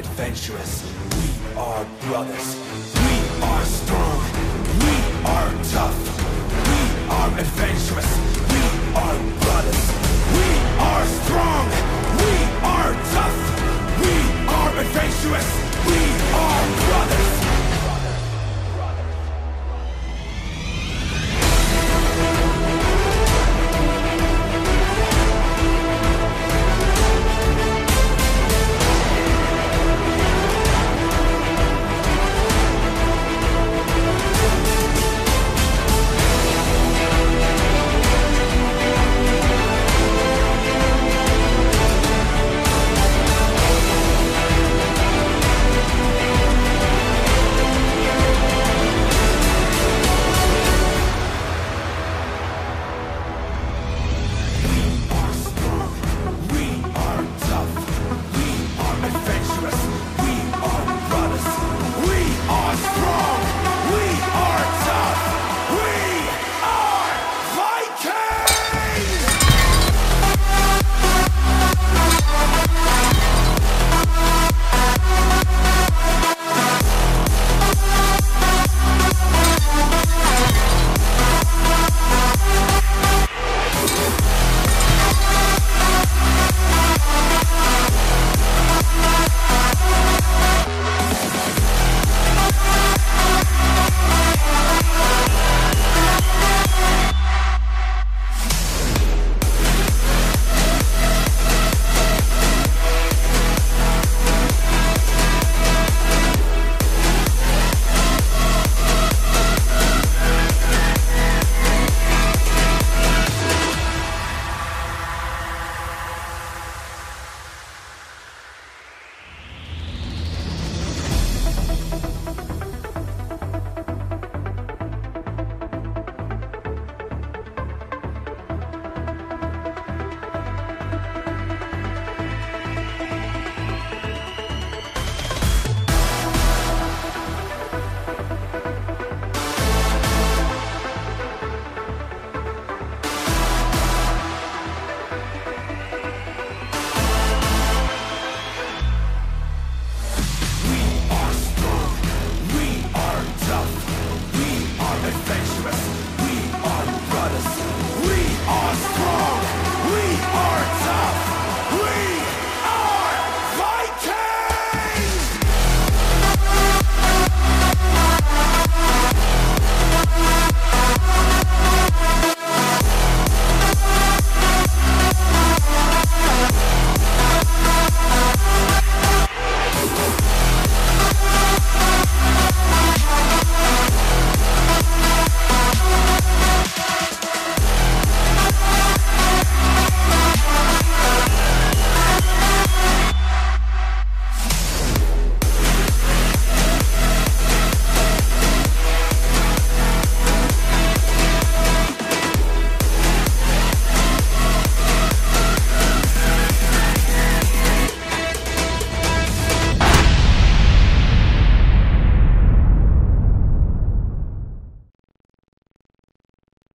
adventurous. We are brothers. We are strong. We are tough.